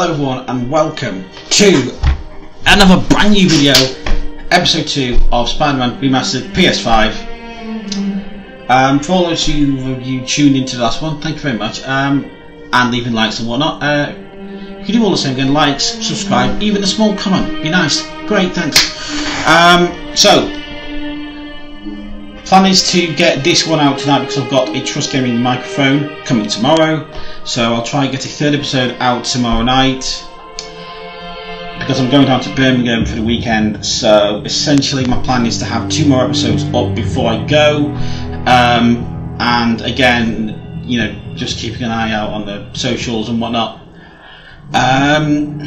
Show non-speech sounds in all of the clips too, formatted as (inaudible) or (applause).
Hello everyone and welcome to another brand new video, episode 2 of Spider-Man Remastered PS5. Um, for all those of you, you tuned into the last one, thank you very much, um, and leaving likes and whatnot. Uh, you can do all the same again, likes, subscribe, even a small comment, be nice, great, thanks. Um, so, plan is to get this one out tonight because I've got a Trust Gaming microphone coming tomorrow. So I'll try and get a third episode out tomorrow night because I'm going down to Birmingham for the weekend. So essentially, my plan is to have two more episodes up before I go. Um, and again, you know, just keeping an eye out on the socials and whatnot. Um,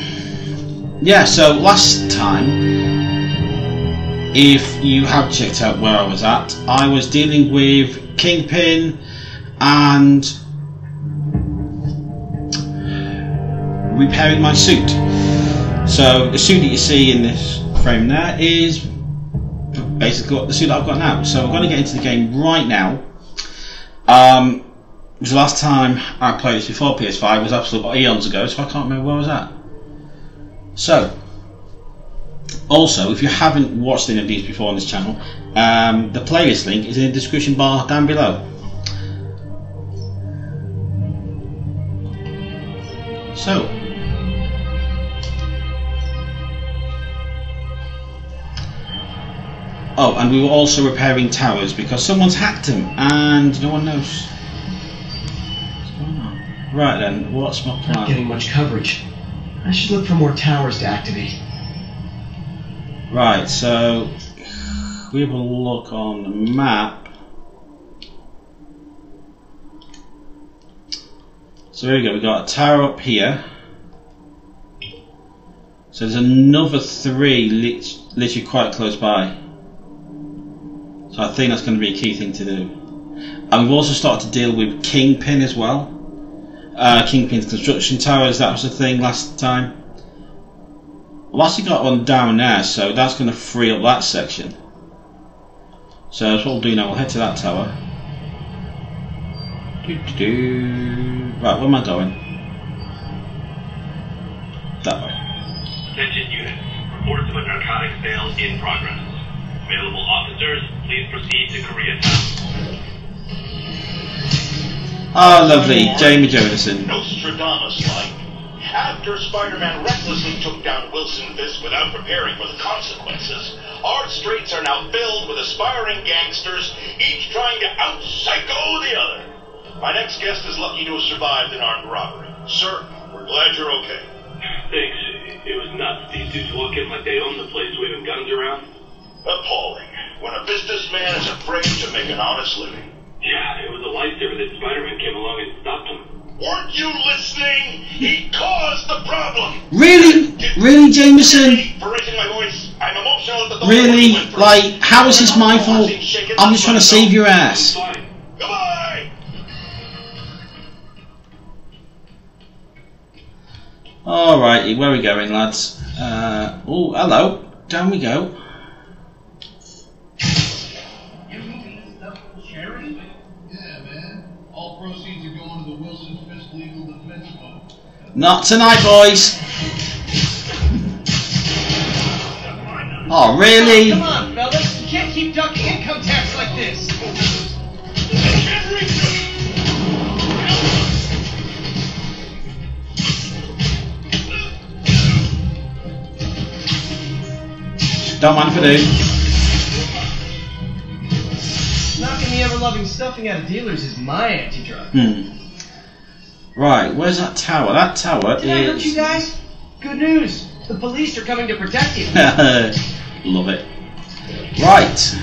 yeah, so last time if you have checked out where I was at, I was dealing with Kingpin and repairing my suit. So the suit that you see in this frame there is basically the suit I've got now. So I'm going to get into the game right now. Um, was the last time I played this before PS5 it was absolutely eons ago, so I can't remember where I was at. So, also, if you haven't watched any of these before on this channel, um, the playlist link is in the description bar down below. So, oh, and we were also repairing towers because someone's hacked them and no one knows. What's going on? Right then, what's my plan? Not getting much coverage. I should look for more towers to activate. Right, so we have a look on the map. So here we go, we've got a tower up here. So there's another three lit literally quite close by. So I think that's going to be a key thing to do. And we've also started to deal with Kingpin as well. Uh, Kingpin's construction towers, that was the thing last time. I've actually got one down there, so that's going to free up that section. So that's what we'll do now. We'll head to that tower. Doo -doo -doo. Right, where am I going? That way. Attention units. Reports of a narcotics sale in progress. Available officers, please proceed to Korea Koreatown. Ah, lovely. Jamie Jonison. Nostradamus-like. After Spider-Man recklessly took down Wilson Fisk without preparing for the consequences, our streets are now filled with aspiring gangsters, each trying to out-psycho the other. My next guest is lucky to have survived an armed robbery. Sir, we're glad you're okay. Thanks. It was nuts. These dudes walk in like they own the place waving guns around. Appalling. When a businessman is afraid to make an honest living. Yeah, it was a lifesaver that Spider-Man came along and stopped him. Weren't you listening? He caused the problem. Really? Really, Jameson? For raising my voice, I'm emotional at the thought Really? you went through. Like, how is this my fault? I'm just trying to save your ass. Goodbye. Alrighty, where are we going, lads? Uh, oh, hello. Down we go. Not tonight, boys. Oh, really? Come on, fellas. You can't keep ducking income tax like this. Don't mind if I do. Knocking the ever-loving stuffing out of dealers is my anti-drug. Hmm. Right, where's that tower? That tower Did I hurt you guys? Good news. The police are coming to protect you. (laughs) Love it. Right.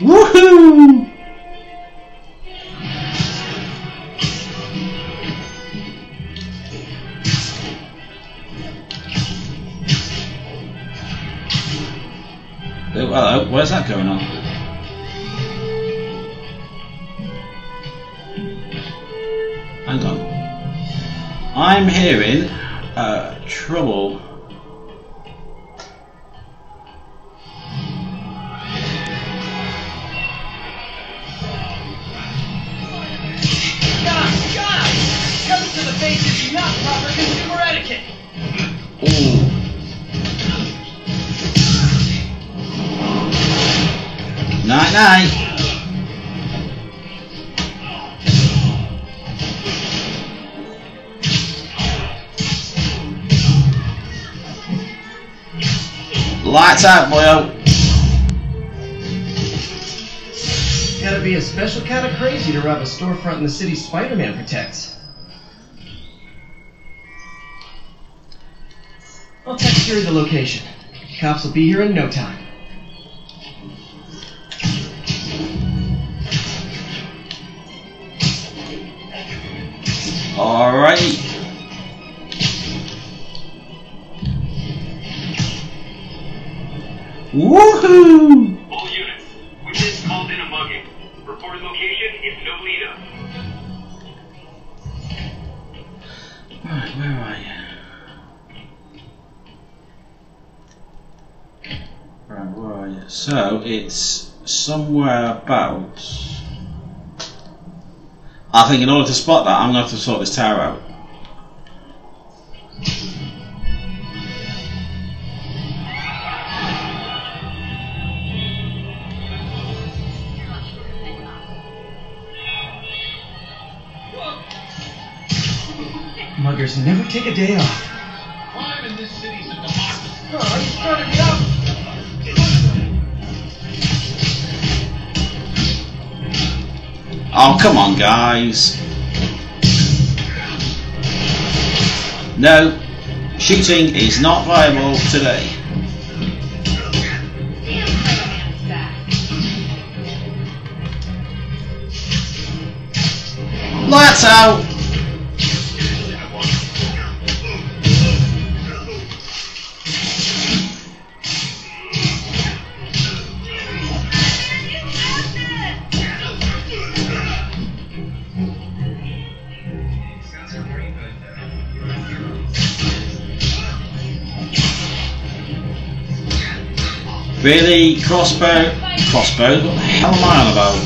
Woohoo! Storefront in the city Spider-Man protects. I'll text Yuri the location. Cops will be here in no time. So it's somewhere about. I think in order to spot that, I'm gonna have to sort this tower out. Muggers never take a day off. Crime in this city's a democracy. Oh, you started me up. Oh, come on, guys. No, shooting is not viable today. Lights out! Really? Crossbow? Crossbow? What the hell am I on about?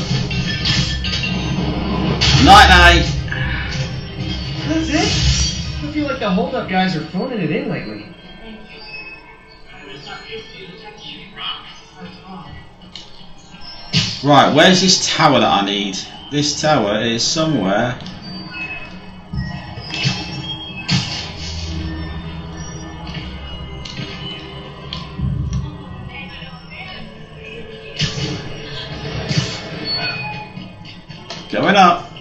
Night night! That's it? I feel like the hold-up guys are phoning it in lately. Right, where's this tower that I need? This tower is somewhere. Going up.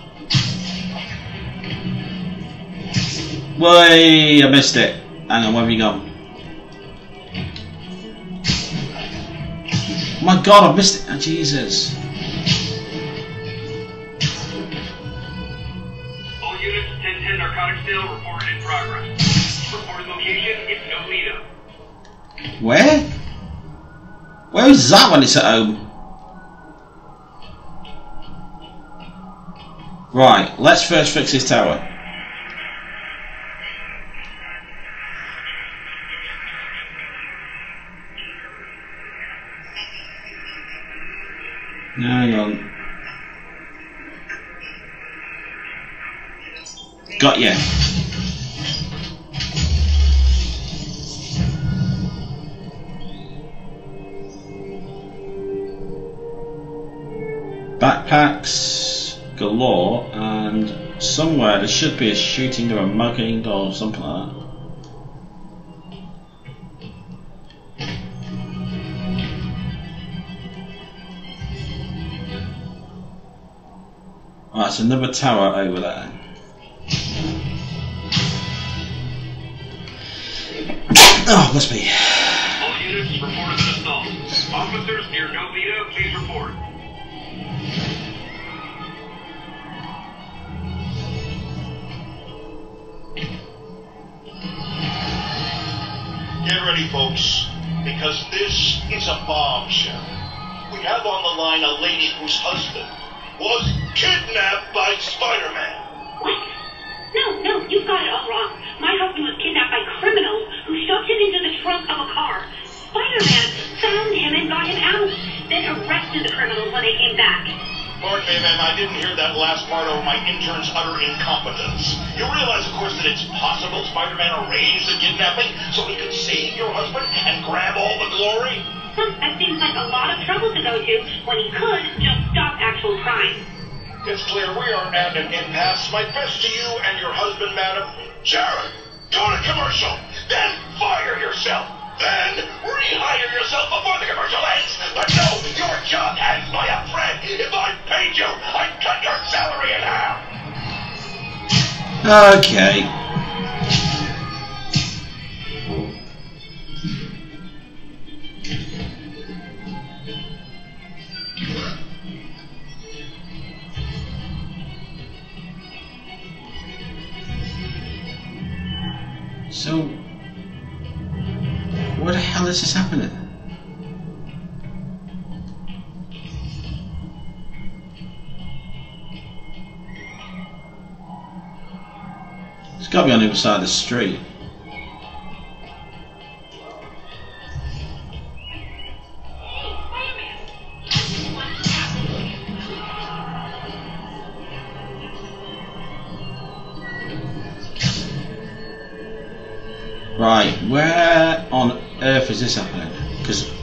Way, I missed it. Hang on, where have you gone? My god, I've missed it. Oh, Jesus. All units, 1010 narcotic sale reported in progress. Reported location is Nolita. Where? Where is that when it's at home? Right, let's first fix this tower. Hang on. Got you. Backpacks galore, and somewhere there should be a shooting or a mugging or something like that. Right, it's another tower over there. (coughs) Oh, must be. All units an assault. Officers near Nolita, Get ready, folks, because this is a bombshell. We have on the line a lady whose husband was kidnapped by Spider-Man. What? No, no, you've got it all wrong. My husband was kidnapped by criminals who shoved him into the trunk of a car. Spider-Man found him and got him out, then arrested the criminals when they came back. Pardon me, ma'am, I didn't hear that last part over my intern's utter incompetence. You realize, of course, that it's possible Spider-Man arranged the kidnapping so he could save your husband and grab all the glory? That seems like a lot of trouble to go to when he could just stop actual crime. It's clear we are at an impasse. My best to you and your husband, madam. Sharon, go to commercial. Then fire yourself. Then rehire yourself before the commercial ends. But no, your job ends by a friend. If I Okay. Other side of the street. Right, where on earth is this happening? Because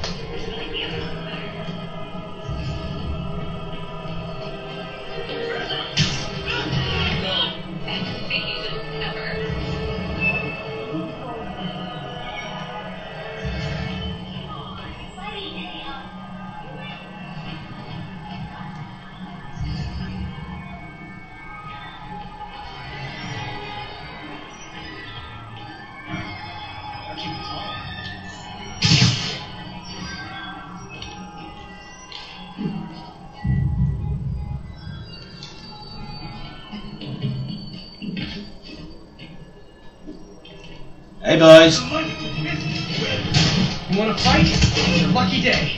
Hey boys, You want to fight? It's your lucky day.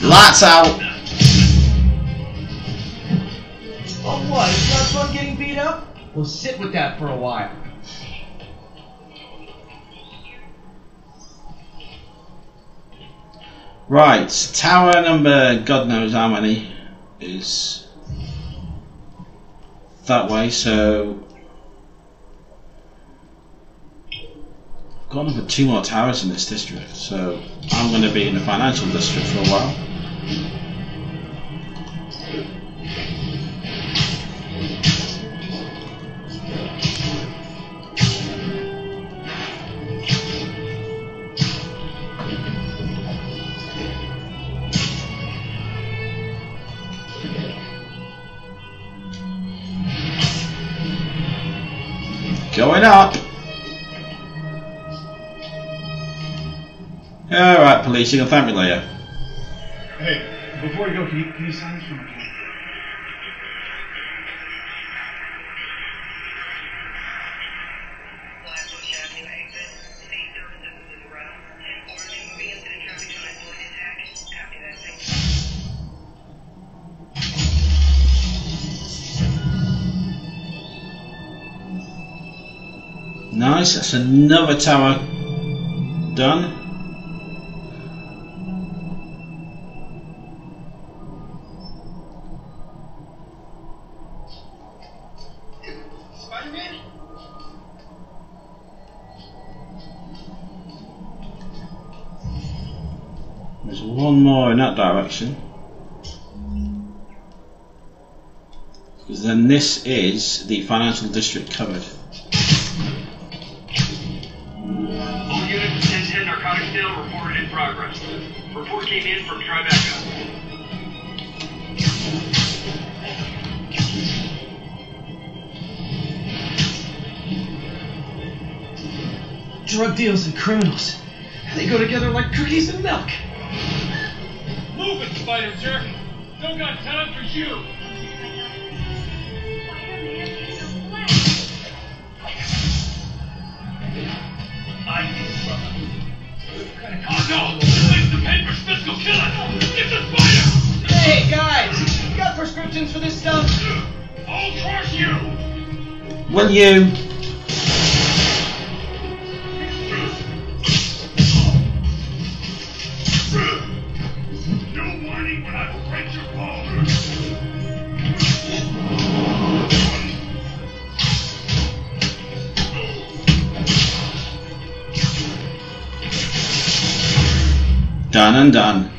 lights out. Oh, what? It's not fun getting beat up? We'll sit with that for a while. Right, tower number, God knows how many, is that way, so I've got another two more towers in this district, so I'm going to be in the financial district for a while. Up. Alright, police, you can thank me later. Hey, before you go, can you, can you sign this for me? Nice, that's another tower done. There's one more in that direction. Because then this is the financial district covered. Drug deals and criminals. They go together like cookies and milk. Move it, Spider Jerk! Don't got time for you! I Oh no! This thing's the paper's physical killer! Get the spider! Hey, guys! You got prescriptions for this stuff? I'll crush you! Will you? Done and.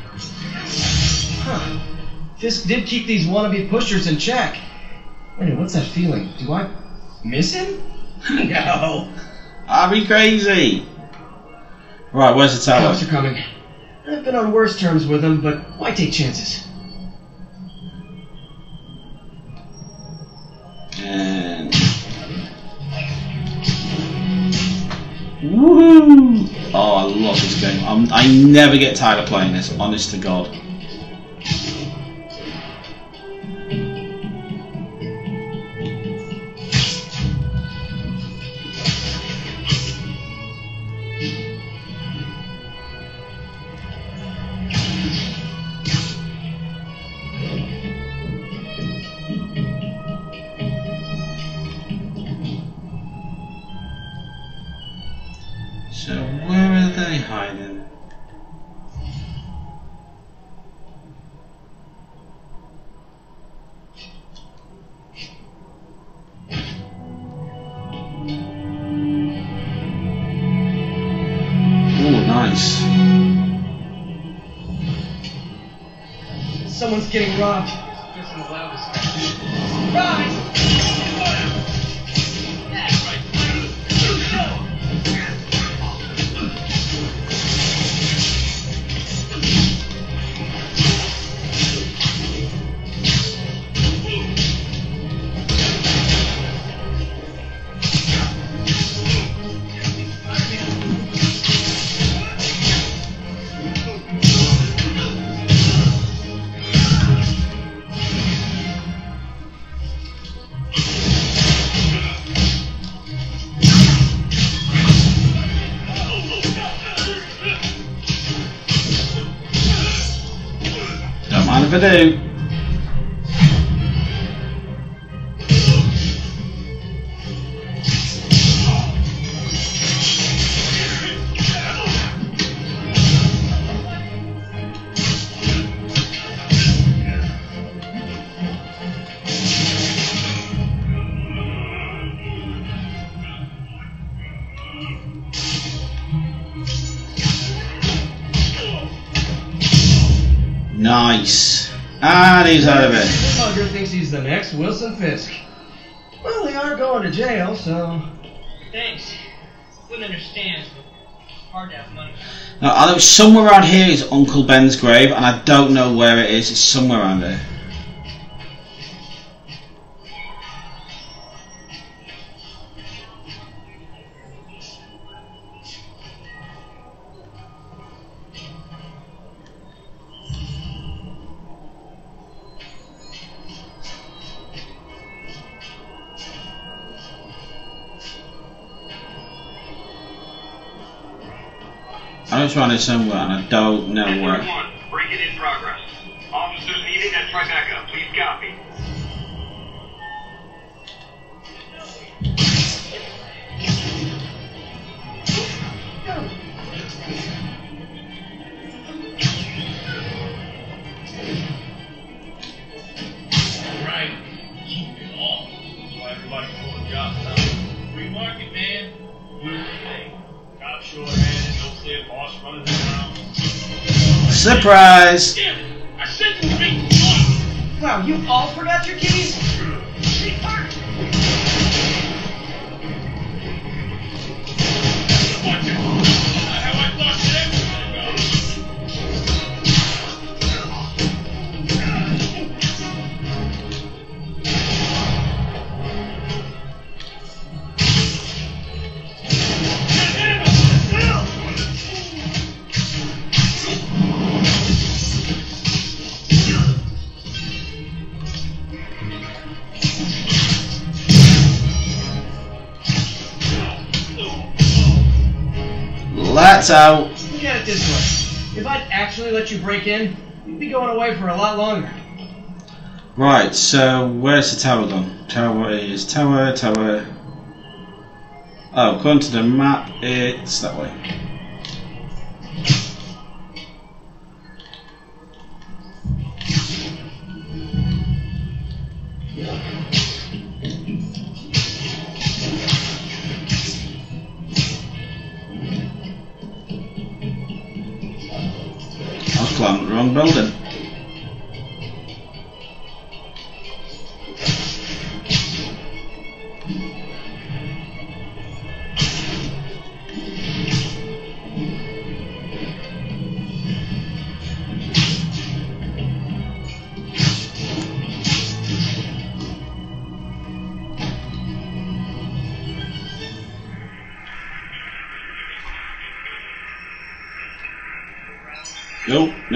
Huh. Fisk did keep these wannabe pushers in check. Wait what's that feeling? Do I miss him? (laughs) no. I'll be crazy. Right, where's the tower? Cops are coming. I've been on worse terms with them, but why take chances? And woohoo! Oh, I love this game. I'm, I never get tired of playing this. Honest to God. Nice. Someone's getting robbed. Don't Wilson Fisk. Well, they are going to jail, so. Thanks. Wouldn't understand. Hard to have money. Now, I know somewhere around here is Uncle Ben's grave, and I don't know where it is. It's somewhere around there. I was around here somewhere, and I don't know where. break-in in progress. Officers needed at Tribeca. Surprise! Damn it! I said to make Wow, you all forgot your keys? Let's out. Look at it this way. If I'd actually let you break in, you'd be going away for a lot longer. Right, so where's the tower gone? Tower is tower, tower. Oh, according to the map, it's that way.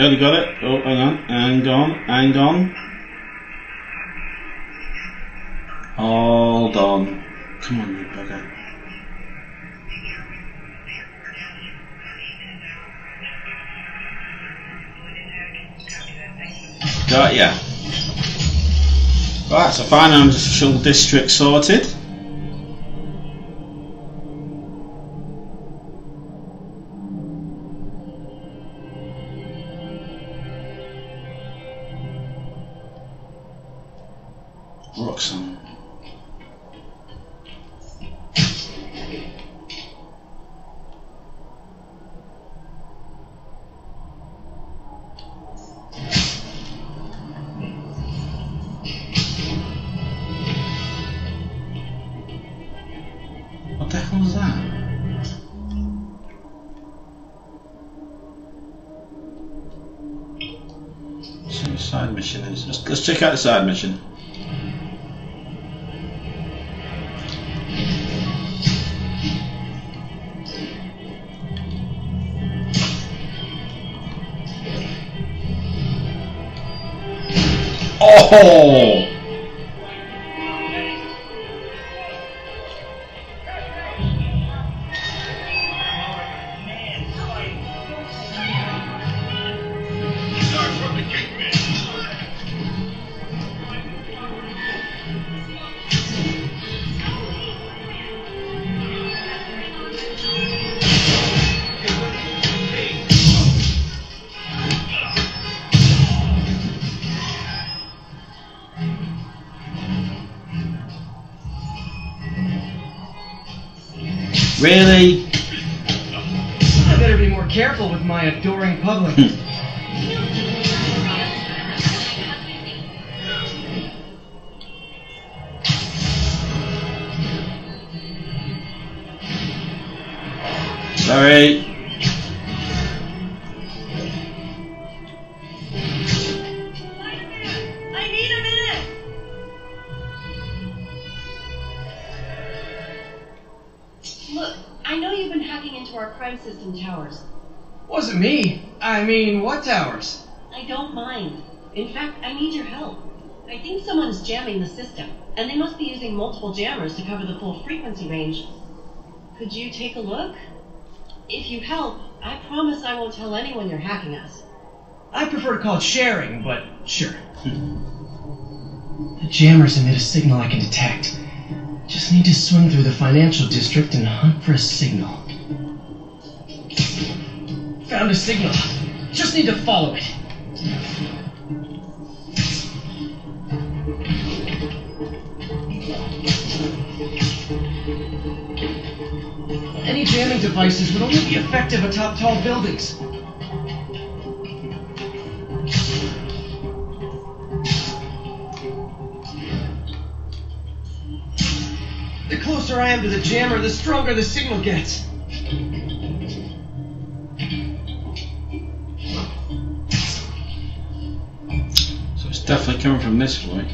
Nearly got it. Oh, hang on, hang on, hang on. Hold on. Come on, you bugger. Got ya. Right, so financial district sorted. The side mission. Oh! Really? I better be more careful with my adoring public. Hmm. Sorry. Towers? I don't mind. In fact, I need your help. I think someone's jamming the system, and they must be using multiple jammers to cover the full frequency range. Could you take a look? If you help, I promise I won't tell anyone you're hacking us. I prefer to call it sharing, but sure. the jammers emit a signal I can detect. Just need to swing through the financial district and hunt for a signal. Found a signal. Just need to follow it. Any jamming devices would only be effective atop tall buildings. The closer I am to the jammer, the stronger the signal gets. Definitely coming from this way.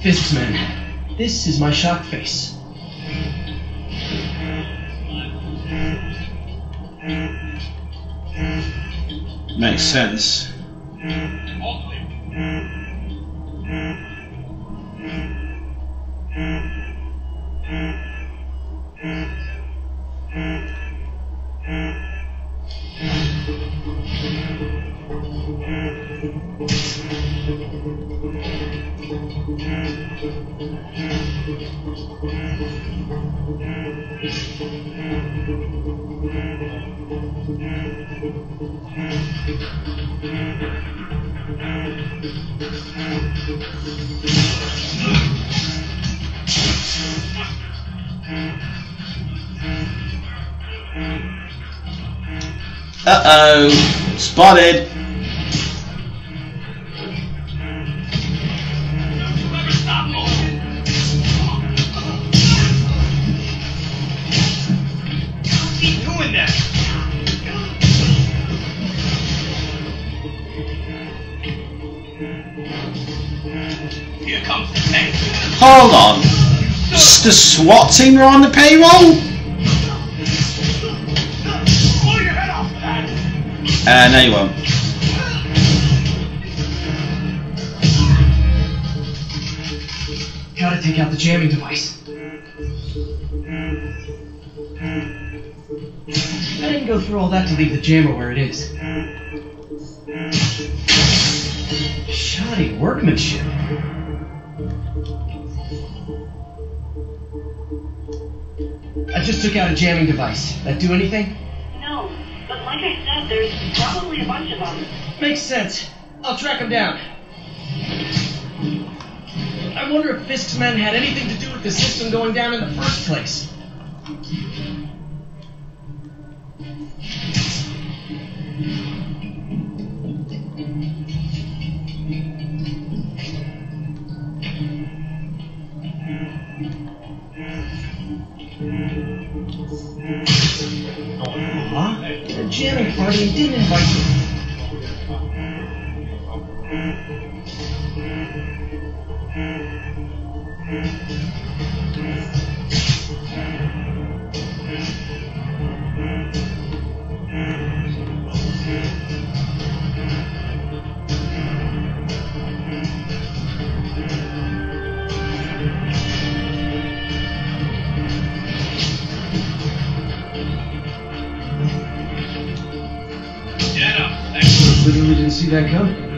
Fisk's man, this is my shock face. Makes sense. Hold on. The SWAT team are on the payroll? Uh, no, you won't. Gotta take out the jamming device. I didn't go through all that to leave the jammer where it is. Shoddy workmanship. I just took out a jamming device. That do anything? Like I said, there's probably a bunch of them. Makes sense. I'll track them down. I wonder if Fisk's men had anything to do with the system going down in the first place. A jamming party see that coming.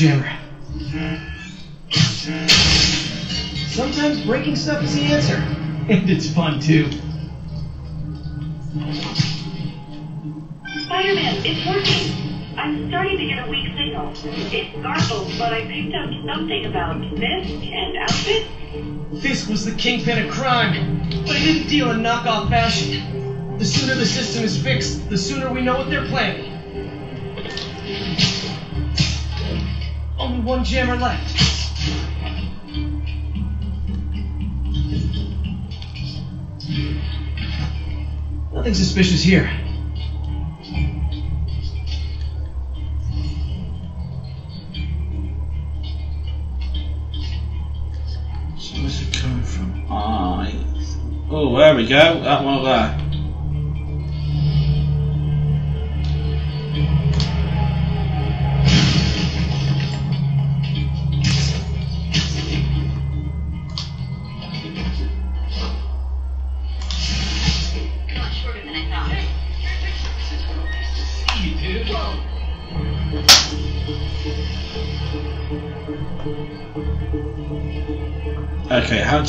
Need to get rid of the jammer. Sometimes breaking stuff is the answer. (laughs) And it's fun too. Spider-Man, it's working. I'm starting to get a weak signal. It's garbled, but I picked up something about Fisk and outfit. Fisk was the kingpin of crime, but he didn't deal in knockoff fashion. The sooner the system is fixed, the sooner we know what they're planning. Only one jammer left. Nothing suspicious here. So where's it coming from? Ah, I. Oh, there we go. That one there.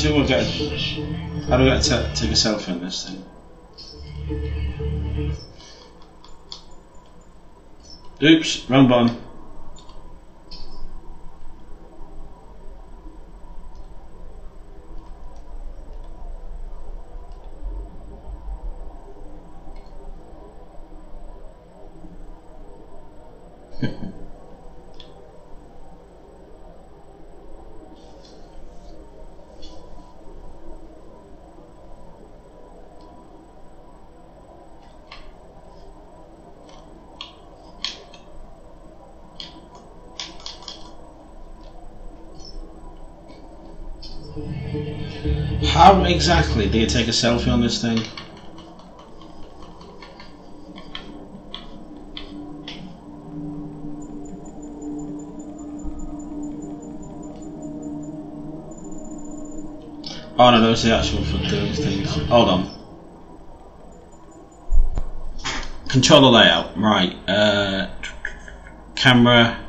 do I get? How do I get to take a selfie on this thing? Oops, wrong button. (laughs) how exactly do you take a selfie on this thing? Oh no, those are the actual for things. Hold on. Control the layout, right. Uh, camera.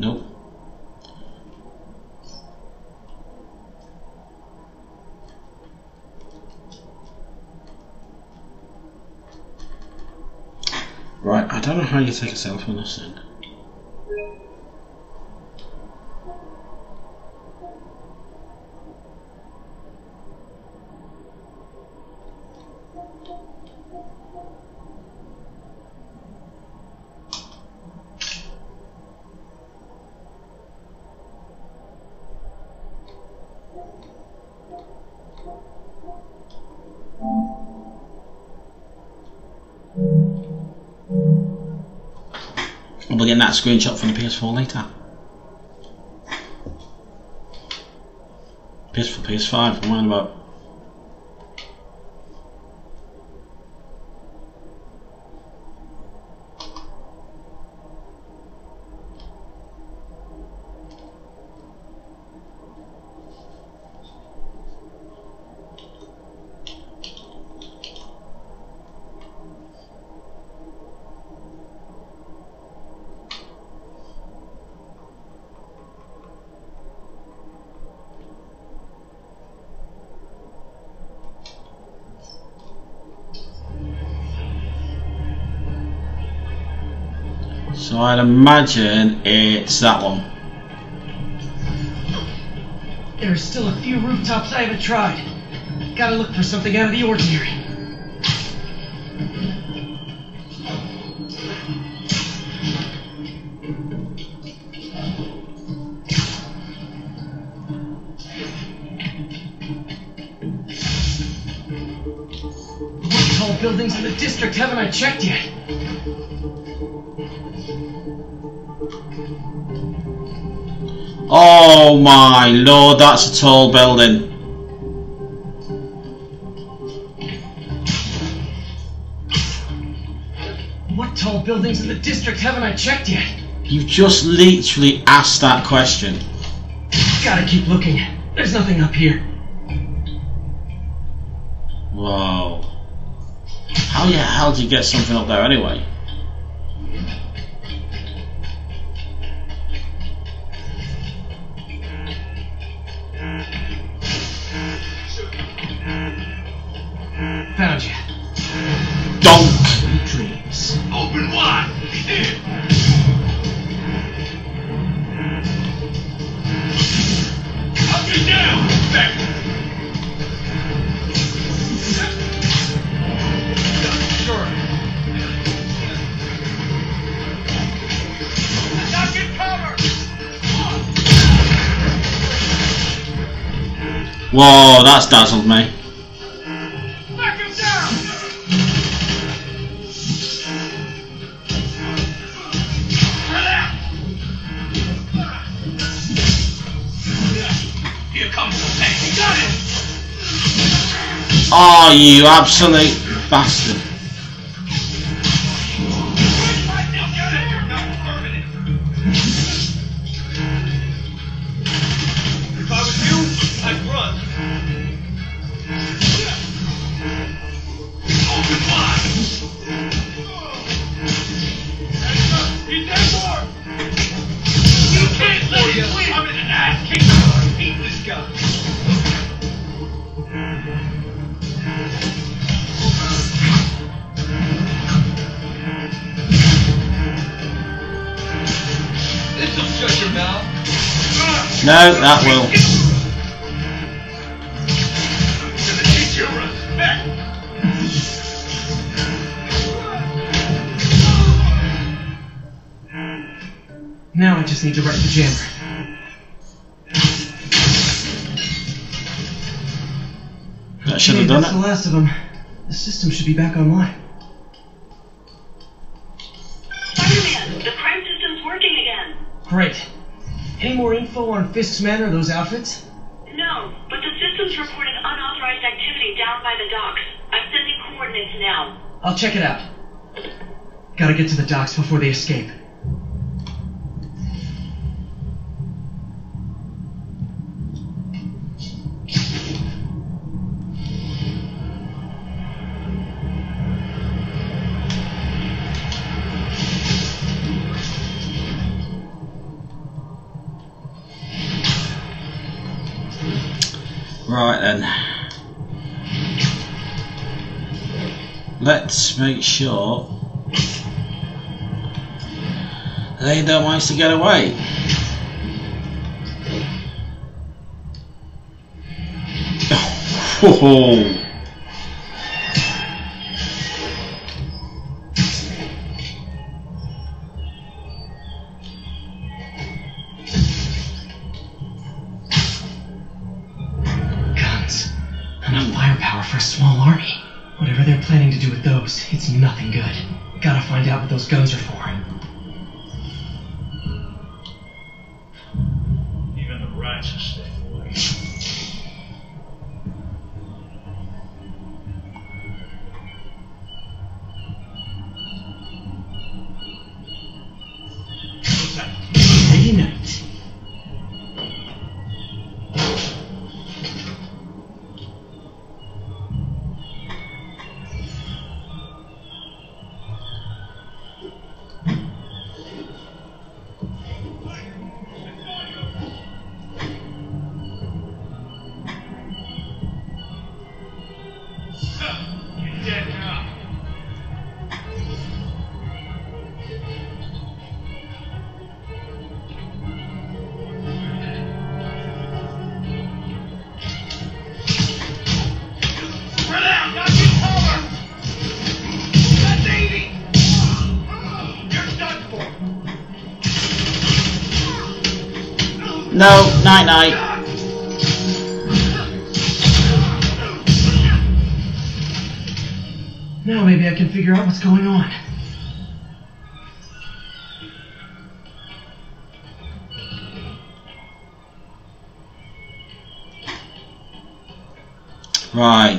Nope. Right, I don't know how you take a selfie on this thing. Getting that screenshot from the PS4 later. PS4, PS5, I'm about. Imagine it's that one. There are still a few rooftops I haven't tried. Gotta look for something out of the ordinary. Tall buildings in the district haven't I checked yet? Oh my lord, that's a tall building. What tall buildings in the district haven't I checked yet? You've just literally asked that question. Gotta keep looking. There's nothing up here. Whoa. How the hell do you get something up there anyway? Found you. Don't. Dreams. Open wide. Up and down. Back. Whoa, that's dazzled me. Oh, you absolute bastard. No, that will. Gonna teach you respect. Now I just need to wreck the jammer. That should have Maybe done that's it. the last of them. The system should be back online. Spider-Man, the crime system's working again. Great. More info on Fisk's men or those outfits? No, but the system's reporting unauthorized activity down by the docks. I'm sending coordinates now. I'll check it out. Gotta get to the docks before they escape. Right then. Let's make sure they don't manage to get away. (laughs) Oh, no, night night. Now maybe I can figure out what's going on. Right,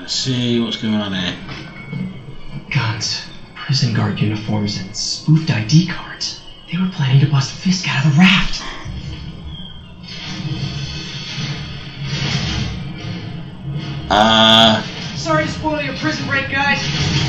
let's see what's going on here. Guns, prison guard uniforms, and spoofed ID cards. They were planning to bust Fisk out of the raft. Uh, Sorry to spoil your prison break, guys.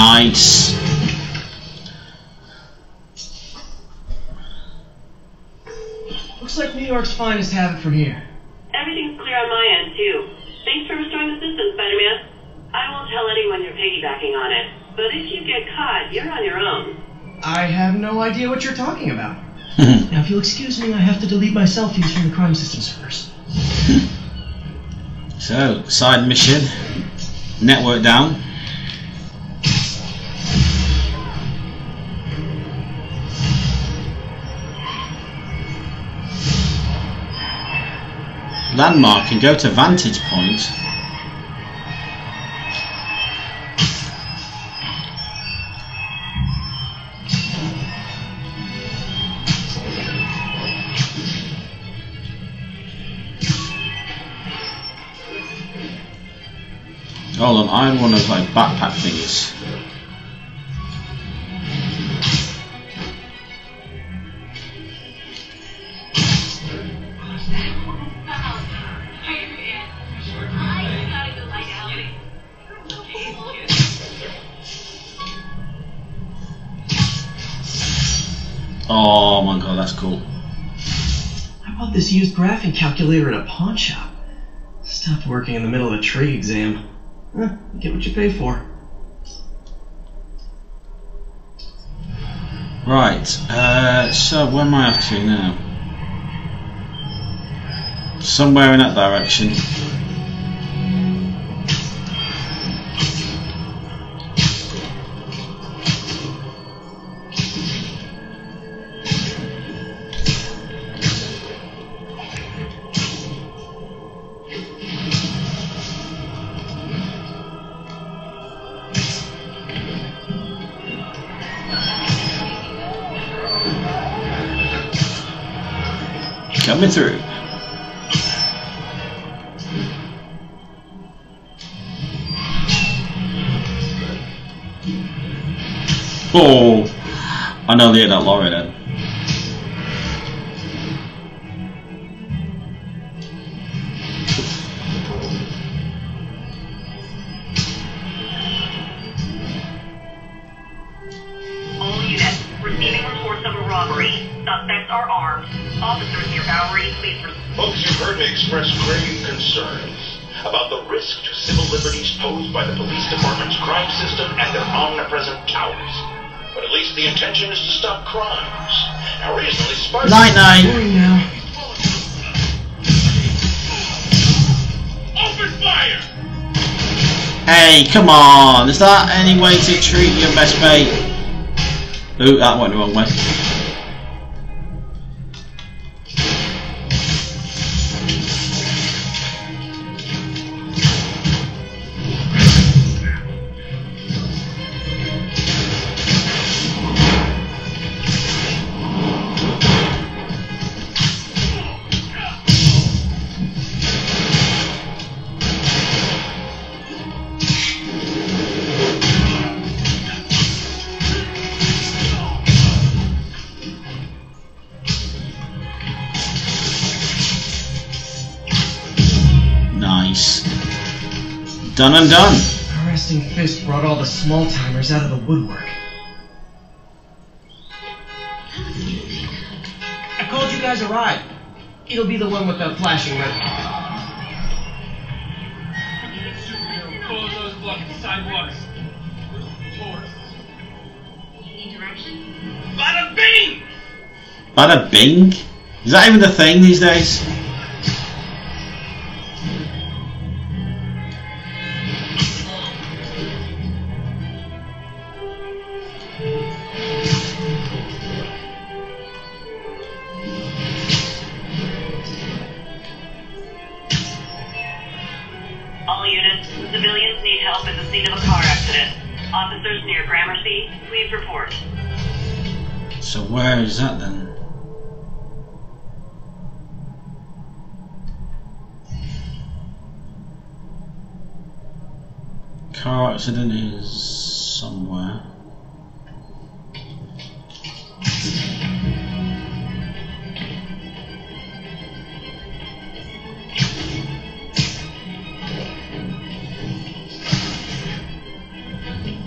Nice. Looks like New York's finest have it from here. Everything's clear on my end, too. Thanks for restoring the system, Spider-Man. I won't tell anyone you're piggybacking on it, but if you get caught, you're on your own. I have no idea what you're talking about. (laughs) Now, if you'll excuse me, I have to delete my selfies from the crime system servers. (laughs) so, side mission. Network down. Landmark and go to vantage point. Hold on, I had one of like backpack things. Oh my god, that's cool. I bought this used graphing calculator at a pawn shop. Stopped working in the middle of a trade exam. Huh, you get what you pay for. Right, uh, so where am I off to now? Somewhere in that direction. Through. Oh, I know they hit that lorry then. Open fire! Hey, come on! Is that any way to treat your best mate? Ooh, that went the wrong way. Done and done. Arresting Fisk brought all the small timers out of the woodwork. I called you guys a ride. It'll be the one with the flashing red. Superhero bozos blocking sidewalks. Tourists. Bada bing! Bada bing? Is that even a thing these days? Civilians need help at the scene of a car accident. Officers near Gramercy, please report. So where is that then? Car accident is somewhere.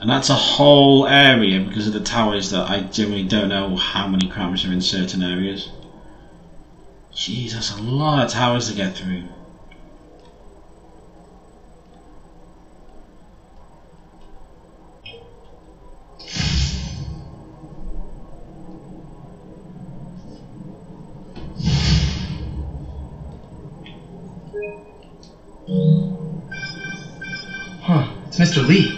And that's a whole area because of the towers that I generally don't know how many cameras are in certain areas. Jeez, that's a lot of towers to get through. Huh, it's Mr. Li.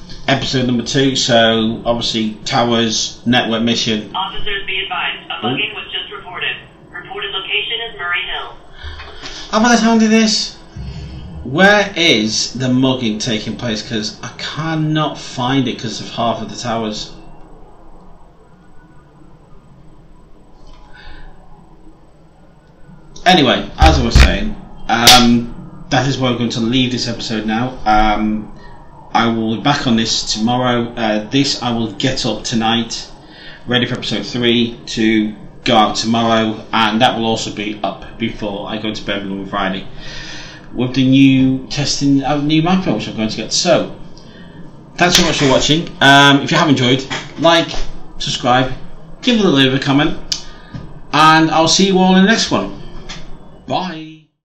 episode number two. So, obviously, towers, network mission. Officers be advised, a mugging was just reported. Reported location is Murray Hill. The sound of this? Where is the mugging taking place? Because I cannot find it because of half of the towers. Anyway, as I was saying, um, that is where we're going to leave this episode now. Um, I will be back on this tomorrow. Uh, this I will get up tonight, ready for episode three to go out tomorrow, and that will also be up before I go to Birmingham on Friday with the new testing out new microphone which I'm going to get. So, thanks so much for watching. Um, if you have enjoyed, like, subscribe, give a little bit of a comment, and I'll see you all in the next one. Bye.